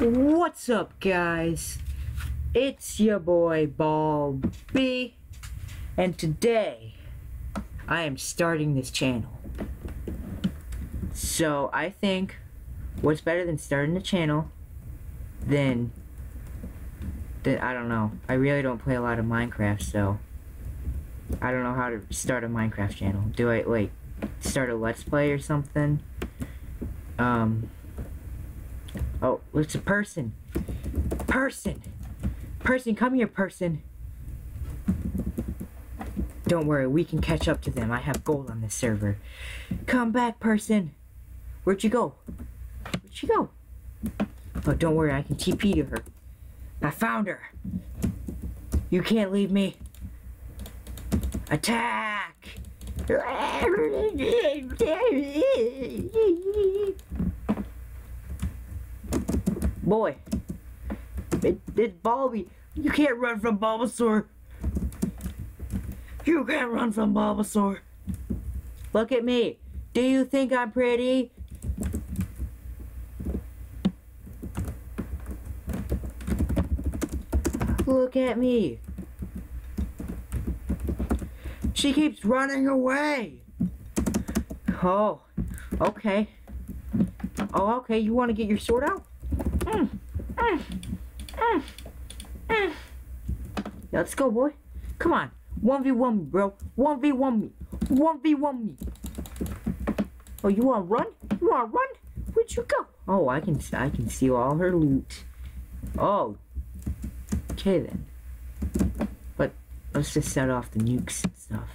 What's up, guys? It's your boy Balby, and today I am starting this channel. So I think what's better than starting a channel than than I don't know. I really don't play a lot of Minecraft, so I don't know how to start a Minecraft channel. Do I like start a Let's Play or something? Um. Oh, it's a person. Person! Person, come here, person. Don't worry, we can catch up to them. I have gold on this server. Come back, person. Where'd you go? Where'd she go? Oh, don't worry, I can TP to her. I found her. You can't leave me. Attack! Boy, it, it's Balby. You can't run from Bulbasaur. You can't run from Bulbasaur. Look at me. Do you think I'm pretty? Look at me. She keeps running away. Oh, okay. Oh, okay. You want to get your sword out? Let's go, boy. Come on. 1v1 me, bro. 1v1 me. 1v1 me. Oh, you want to run? You want to run? Where'd you go? Oh, I can I can steal all her loot. Oh. Okay, then. But let's just set off the nukes and stuff.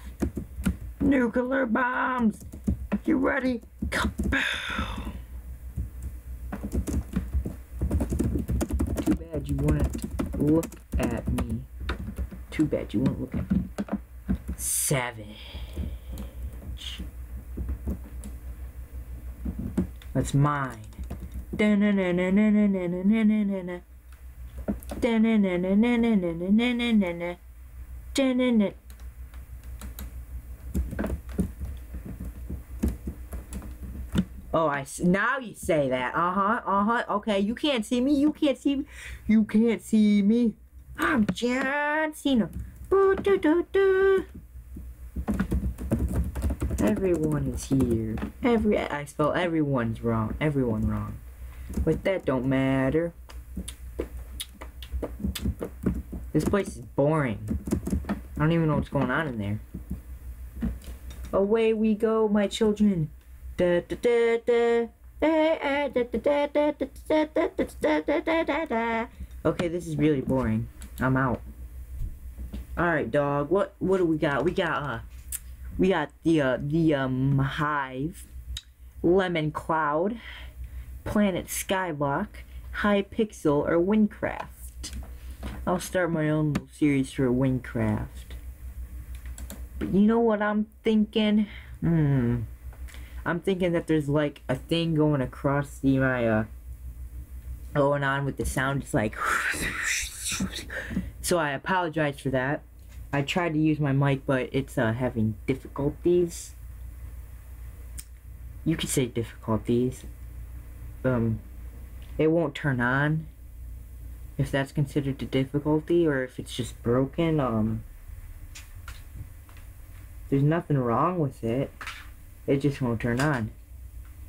Nuclear bombs! You ready? Kaboom! You wouldn't look at me. Too bad you won't look at me. Savage. That's mine. Oh, I s- now you say that. Uh huh. Uh huh. Okay, you can't see me. You can't see me. You can't see me. I'm John Cena. Everyone is here. Every I spell everyone's wrong. Everyone wrong. But that don't matter. This place is boring. I don't even know what's going on in there. Away we go, my children. Okay, this is really boring. I'm out. Alright, dog. What what do we got? We got uh we got the uh the um hive, lemon cloud, planet skylock, Hypixel, or Wynncraft. I'll start my own little series for Wynncraft. But you know what I'm thinking? Hmm. I'm thinking that there's like a thing going across the my uh going on with the sound. It's like so I apologize for that. I tried to use my mic, but it's uh, having difficulties. You could say difficulties. Um, it won't turn on. If that's considered a difficulty, or if it's just broken, um, there's nothing wrong with it. It just won't turn on.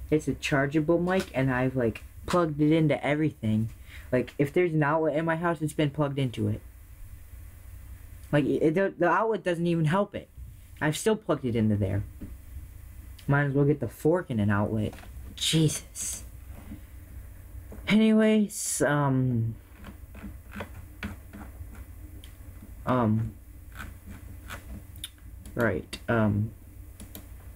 It's a chargeable mic, and I've like plugged it into everything. Like, if there's an outlet in my house, it's been plugged into it. Like, it, the, the outlet doesn't even help it. I've still plugged it into there. Might as well get the fork in an outlet. Jesus. Anyways, um... Um... Right, um...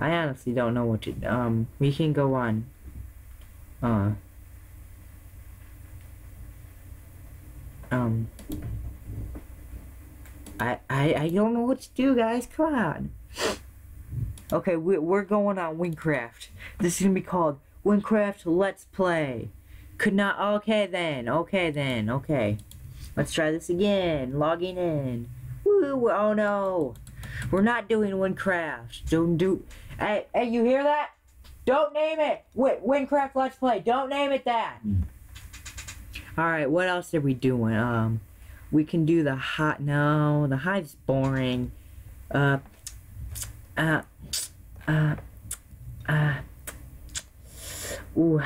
I honestly don't know what to... Um, we can go on. Uh... Um... I, I, I don't know what to do, guys. Come on. Okay, we, we're going on Wynncraft. This is to be called Wynncraft Let's Play. Could not... Okay, then. Okay, then. Okay. Let's try this again. Logging in. Woo! Oh, no. We're not doing Wynncraft. Don't do... Hey, hey, you hear that? Don't name it. Wait, Wynncraft Let's Play. Don't name it that. Alright, what else are we doing? Um, we can do the hot. No, the hive's boring. Uh, uh, uh, uh. Ooh.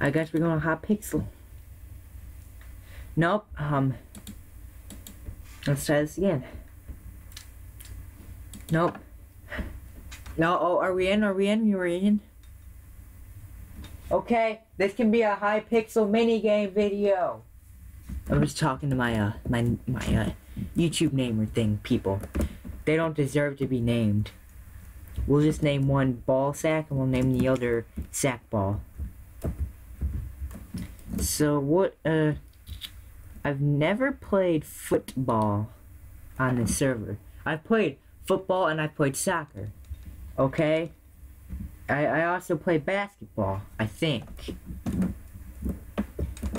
I guess we're going to hot pixel. Nope. Um. Let's try this again. Nope. No. Oh, are we in? Are we in? Are in? Okay, this can be a Hypixel mini game video. I'm just talking to my uh my my uh YouTube namer thing people. They don't deserve to be named. We'll just name one ball sack and we'll name the other sack ball. So what uh I've never played football on the server. I've played football and I've played soccer. Okay? I, I also play basketball, I think.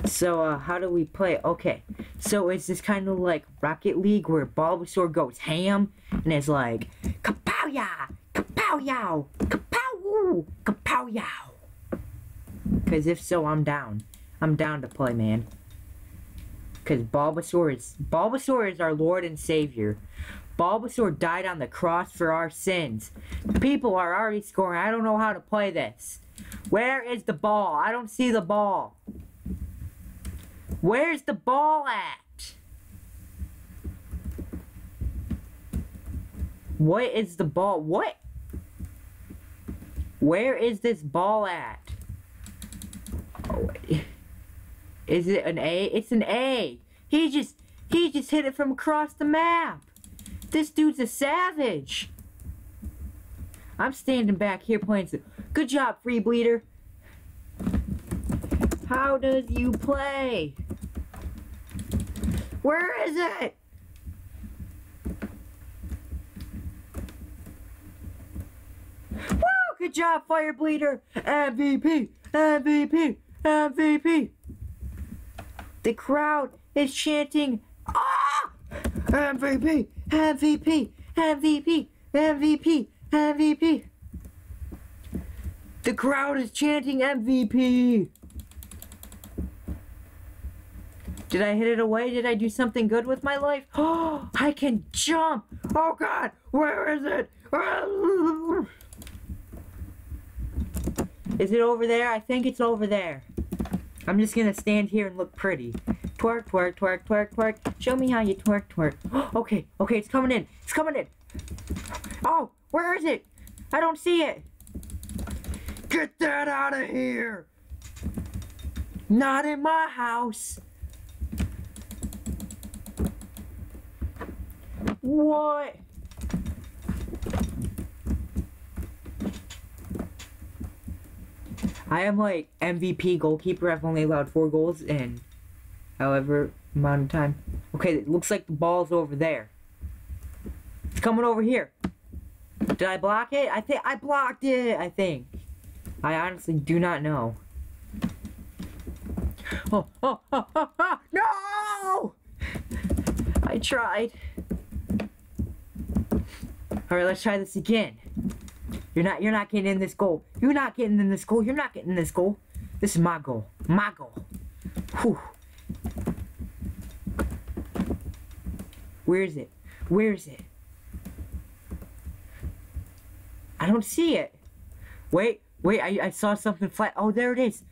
So, uh, how do we play? Okay, so it's this kind of like Rocket League where Bulbasaur goes ham and it's like kapow ya, kapow yow, kapow woo, kapow yow. Cause if so, I'm down. I'm down to play, man. Cause Bulbasaur is Bulbasaur is our Lord and Savior. Bulbasaur died on the cross for our sins. People are already scoring. I don't know how to play this. Where is the ball? I don't see the ball. Where's the ball at? What is the ball? What? Where is this ball at? Is it an A? It's an A. He just, he just hit it from across the map. This dude's a savage. I'm standing back here playing. Good job, free bleeder. How does you play? Where is it? Woo! Good job, fire bleeder. MVP, MVP, MVP. The crowd is chanting, ah! MVP, MVP, MVP, MVP, MVP. The crowd is chanting MVP. Did I hit it away? Did I do something good with my life? Oh, I can jump. Oh God, where is it? Is it over there? I think it's over there. I'm just gonna stand here and look pretty. Twerk, twerk, twerk, twerk, twerk. Show me how you twerk, twerk. okay, okay, it's coming in. It's coming in. Oh, where is it? I don't see it. Get that out of here. Not in my house. What? I am like MVP goalkeeper. I've only allowed four goals in however amount of time. Okay, it looks like the ball's over there. It's coming over here. Did I block it? I think I blocked it, I think. I honestly do not know. Oh, oh, oh, oh, oh, no! I tried. Alright, let's try this again. You're not you're not getting in this goal. You're not getting in this goal. You're not getting in this goal. This is my goal. My goal. Whew. Where is it? Where is it? I don't see it. Wait, wait, I, I saw something flat. Oh, there it is.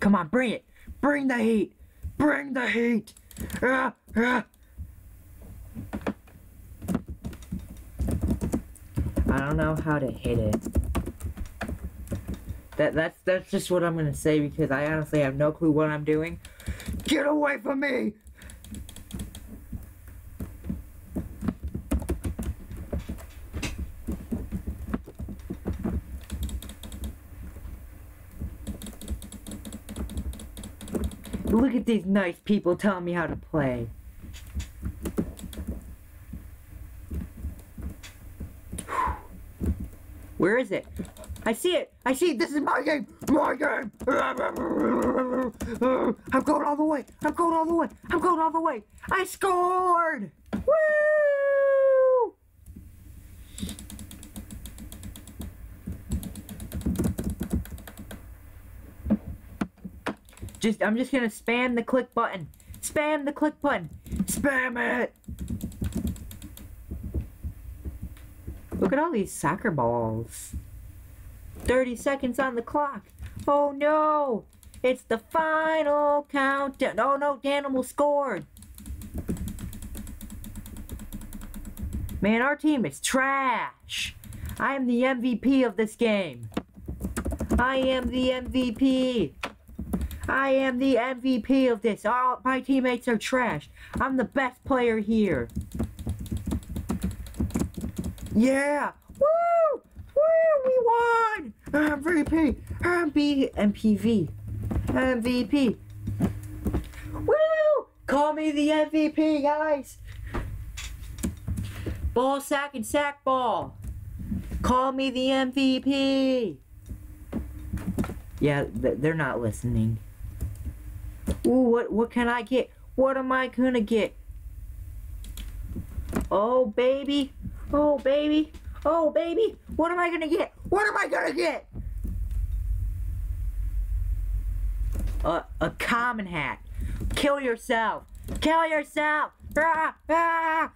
Come on, bring it. Bring the heat. Bring the heat. Ah, ah. I don't know how to hit it. That that's that's just what I'm gonna say because I honestly have no clue what I'm doing. Get away from me! Look at these nice people telling me how to play. Where is it? I see it! I see it! This is my game! My game! I'm going all the way! I'm going all the way! I'm going all the way! I scored! Woo! Just I'm just gonna spam the click button. Spam the click button. Spam it. Look at all these soccer balls. 30 seconds on the clock. Oh no! It's the final countdown. Oh no, Danimal scored. Man, our team is trash. I am the MVP of this game. I am the MVP. I am the MVP of this. All my teammates are trash. I'm the best player here. Yeah! Woo! Woo! We won! MVP! MB MPV. MVP. Woo! Call me the MVP, guys! Ball sack and sack ball. Call me the MVP. Yeah, they're not listening. Ooh, what what can I get? What am I gonna get? Oh baby, oh baby, oh baby. What am I gonna get? What am I gonna get? A a common hat. Kill yourself. Kill yourself. Ah, ah.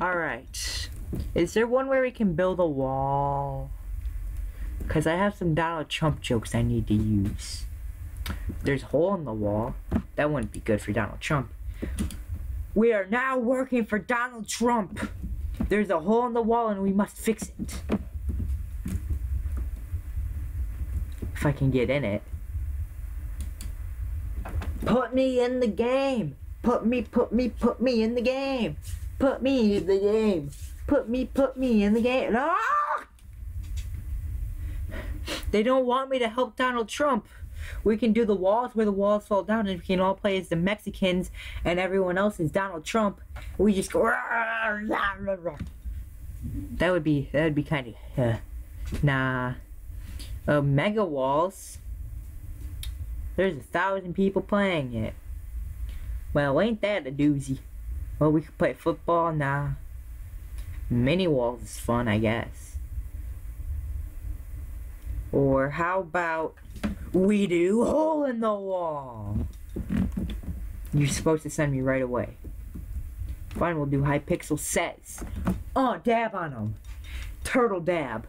Alright. Is there one where we can build a wall? Because I have some Donald Trump jokes I need to use. There's a hole in the wall. That wouldn't be good for Donald Trump. We are now working for Donald Trump. There's a hole in the wall and we must fix it. If I can get in it. Put me in the game. Put me, put me, put me in the game. Put me in the game. Put me, put me in the game. Ah! They don't want me to help Donald Trump. We can do the walls where the walls fall down and we can all play as the Mexicans and everyone else is Donald Trump. We just go. That would be that would be kind of uh, nah. Uh, mega walls. There's a thousand people playing it. Well, ain't that a doozy? Well, we could play football nah. Mini walls is fun, I guess. Or how about we do hole in the wall? You're supposed to send me right away. Fine, we'll do Hypixel says. Oh, dab on him. Turtle dab.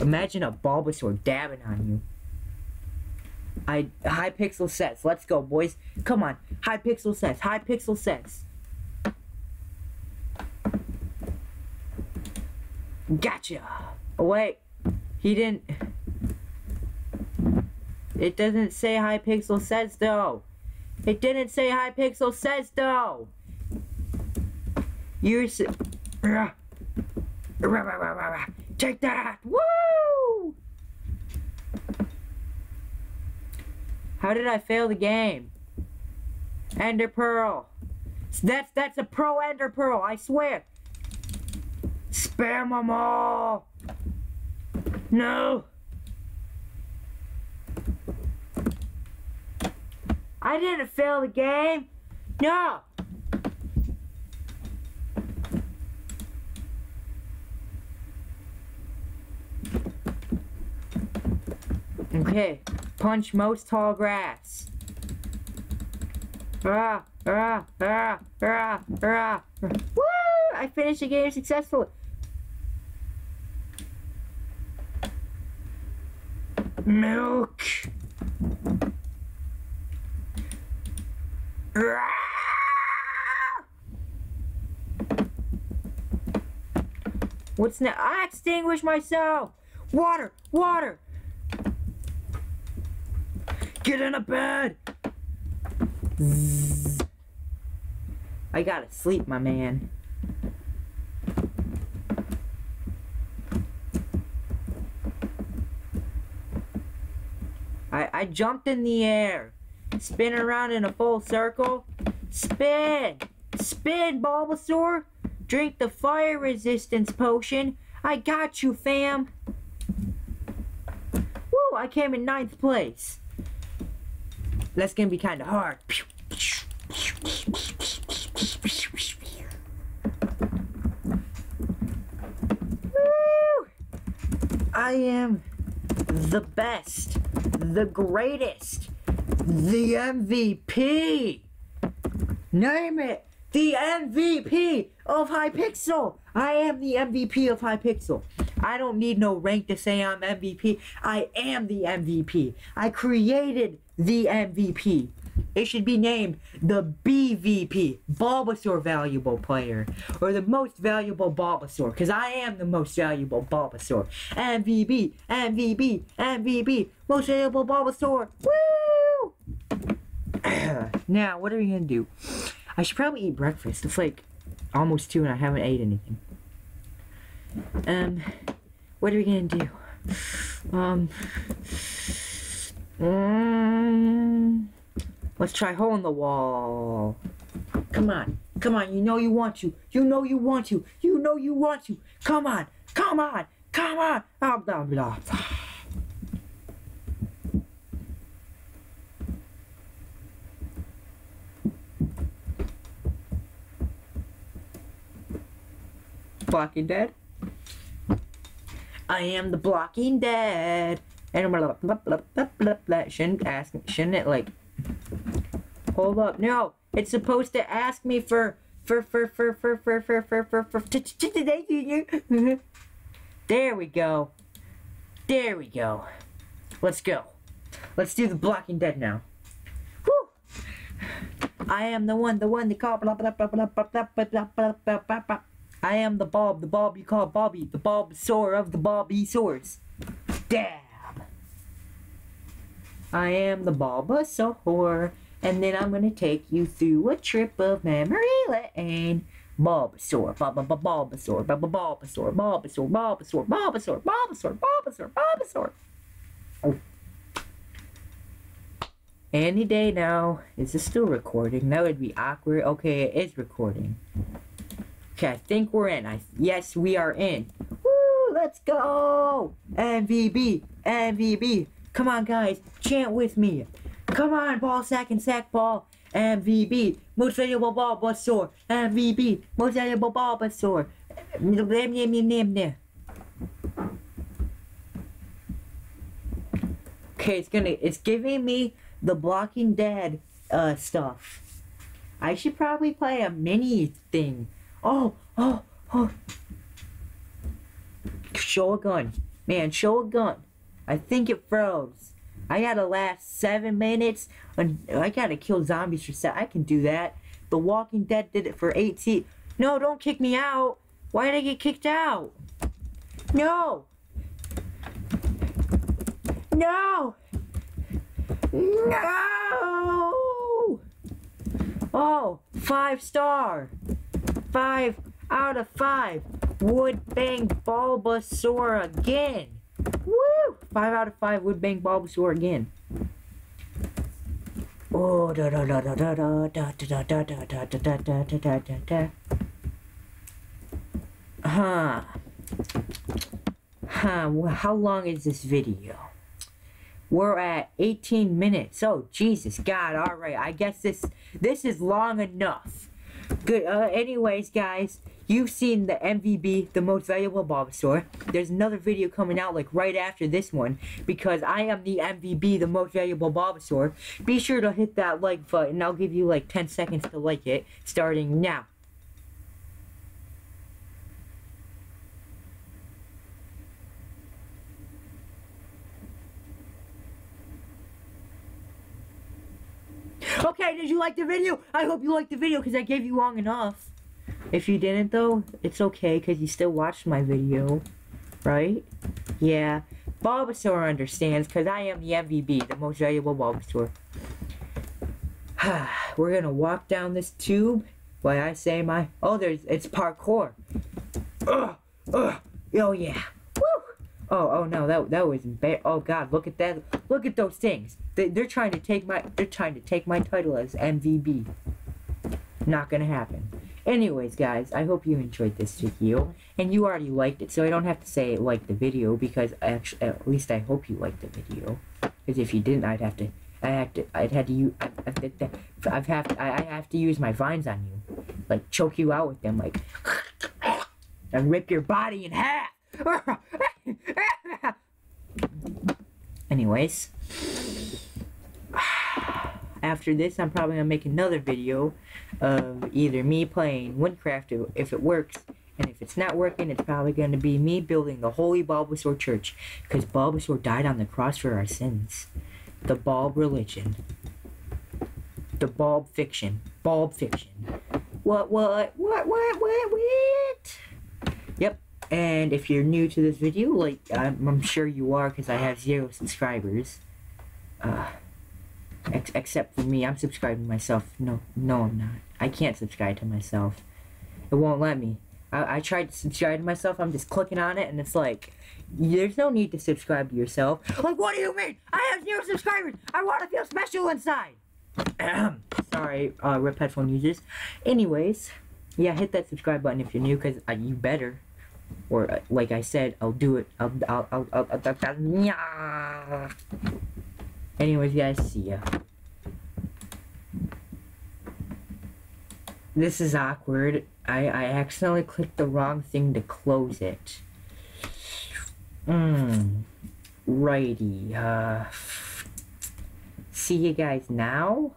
Imagine a Bulbasaur dabbing on you. I Hypixel sets. Let's go, boys. Come on. Hypixel sets. Hypixel sets. Gotcha. Oh, wait. He didn't. It doesn't say Hypixel says though. It didn't say Hypixel says though. You're. Take that! Woo! How did I fail the game? Ender Pearl. That's that's a pro Ender Pearl, I swear. Spam them all! No! I didn't fail the game! No! Okay, punch most tall grass. Ah, ah, ah, ah, ah. Woo! I finished the game successfully. Milk. What's next? I extinguish myself! Water! Water! Get in a bed! Zzz. I gotta sleep, my man. I, I jumped in the air. Spin around in a full circle. Spin! Spin, Bulbasaur! Drink the fire resistance potion. I got you, fam. Woo, I came in ninth place. That's gonna be kind of hard. Woo! I am the best, the greatest, the MVP. Name it, the MVP of Hypixel. I am the MVP of Hypixel. I don't need no rank to say I'm MVP. I am the MVP. I created the MVP. It should be named the BVP, Bulbasaur Valuable Player, or the Most Valuable Bulbasaur, because I am the most valuable Bulbasaur. MVP, MVP, MVP, Most Valuable Bulbasaur. Woo! now, what are we gonna do? I should probably eat breakfast. It's like almost two and I haven't ate anything. Um, what are we gonna do? Um, mm, let's try hole in the wall. Come on, come on. You know you want to. You know you want to. You know you want to. Come on, come on, come on. Blah blah blah. Blocking Dead. I am the Blocking Dead. And blah, blah, blah, blah, blah, blah. Shouldn't ask, shouldn't it like, hold up. No, it's supposed to ask me for, for, for, for, for, for, for, for, for, for, today. There we go. There we go. Let's go. Let's do the Blocking Dead now. Whew. I am the one, the one they call blah blah blah blah blah blah blah blah blah blah blah. I am the Bob, the Bob you call Bobby, the Bulbasaur of the Bulbasaurs. Damn. I am the Bulbasaur, and then I'm gonna take you through a trip of memory lane. Bulbasaur, Bulbasaur, Bulbasaur, Bulbasaur, Bulbasaur, Bulbasaur, Bulbasaur, Bulbasaur, Bulbasaur, Bulbasaur. Oh. Any day now. Is this still recording? That would be awkward. Okay, it is recording. Okay, I think we're in. I yes, we are in. Woo! Let's go! MVB, MVB. Come on, guys, chant with me. Come on, ball sack and sack ball. MVB, most valuable ball Bulbasaur. MVB, most valuable ball name, name. Okay, it's gonna, it's giving me the Blocking Dead uh stuff. I should probably play a mini thing. Oh, oh, oh. Show a gun. Man, show a gun. I think it froze. I gotta last seven minutes. And I gotta kill zombies for seven. I can do that. The Walking Dead did it for 18. No, don't kick me out. Why did I get kicked out? No. No. No. Oh, five star. Five out of five. Would bang Bulbasaur again. Woo! Five out of five would bang Bulbasaur again. Oh da da da da da da da da da da da da da da da da da da. Huh. Huh. How long is this video? We're at 18 minutes. Oh, Jesus God. All right. I guess this this is long enough. Good. Uh, anyways, guys, you've seen the MVB, the most valuable Bulbasaur. There's another video coming out like right after this one because I am the MVB, the most valuable Bulbasaur. Be sure to hit that like button. I'll give you like 10 seconds to like it, starting now. Okay, did you like the video? I hope you liked the video because I gave you long enough. If you didn't though, it's okay because you still watched my video. Right? Yeah. Bulbasaur understands because I am the MVP, the most valuable Bulbasaur. We're gonna walk down this tube while I say my... Oh, there's... It's parkour. Ugh! Ugh! Oh, yeah. Oh, oh no, that that was bad. Oh God, look at that! Look at those things. They, they're trying to take my they're trying to take my title as MVB. Not gonna happen. Anyways, guys, I hope you enjoyed this video, and you already liked it, so I don't have to say like the video because actually, at least I hope you liked the video. Because if you didn't, I'd have to, I have to, I'd had to use, I've have, to, I, I have to use my vines on you, like choke you out with them, like, and rip your body in half. Anyways, after this, I'm probably gonna make another video of either me playing Wynncraft if it works, and if it's not working, it's probably gonna be me building the Holy Bulbasaur Church, because Bulbasaur died on the cross for our sins. The Bulb religion. The Bulb fiction. Bulb fiction. What, what, what, what, what, what? And if you're new to this video, like, I'm, I'm sure you are because I have zero subscribers. Uh, ex except for me, I'm subscribing myself. No, no, I'm not. I can't subscribe to myself. It won't let me. I, I tried to subscribe to myself. I'm just clicking on it, and it's like, there's no need to subscribe to yourself. Like, what do you mean? I have zero subscribers. I want to feel special inside. Sorry, uh, rip headphone users. Anyways, yeah, hit that subscribe button if you're new, because uh, you better. Or, uh, like I said, I'll do it. I'll, I'll, I'll, I'll, I'll, I'll, I'll. Anyways, guys, see ya. This is awkward. I, I accidentally clicked the wrong thing to close it. Mmm. Righty. Uh, see you guys now?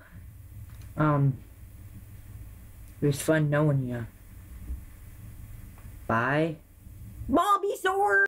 Um, it was fun knowing you. Bye. Bobby Sword!